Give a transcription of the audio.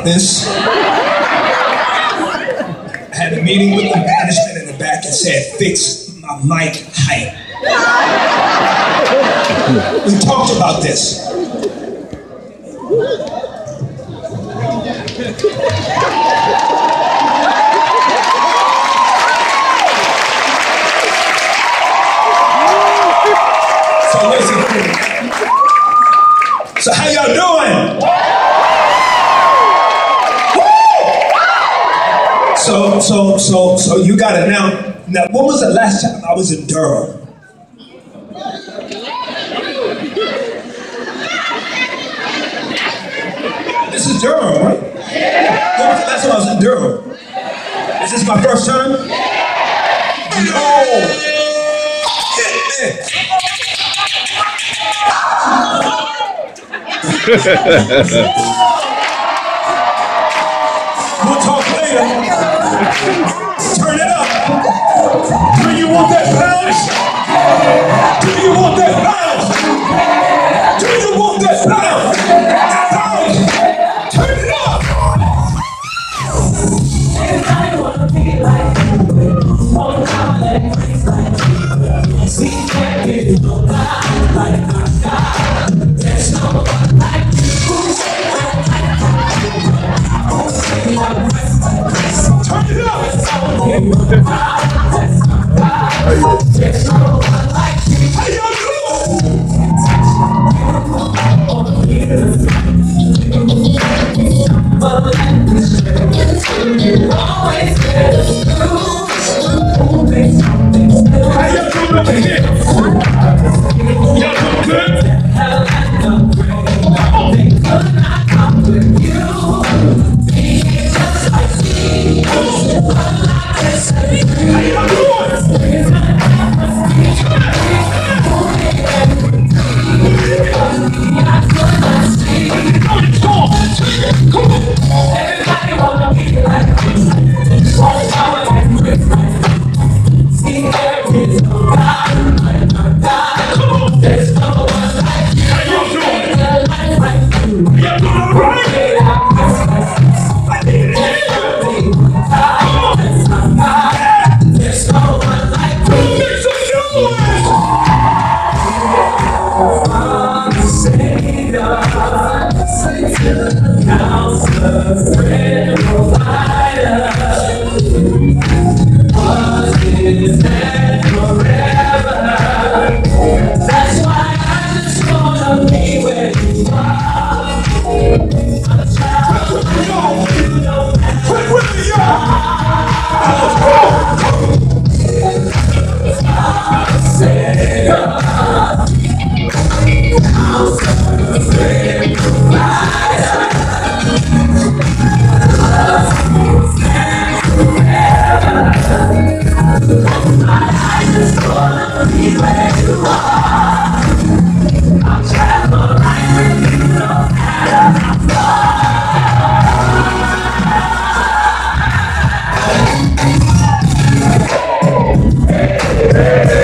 about this. I had a meeting with the management in the back and said, fix my mic height. We talked about this. So listen. So how y'all doing? So so so so you got it now. Now when was the last time I was in Durham? This is Durham, right? When was the last time I was in Durham? Is this my first time? No. Yeah. We'll talk later. Turn it up. Do you want that bounce? Do you want that bounce? Do you want that Quit Hey!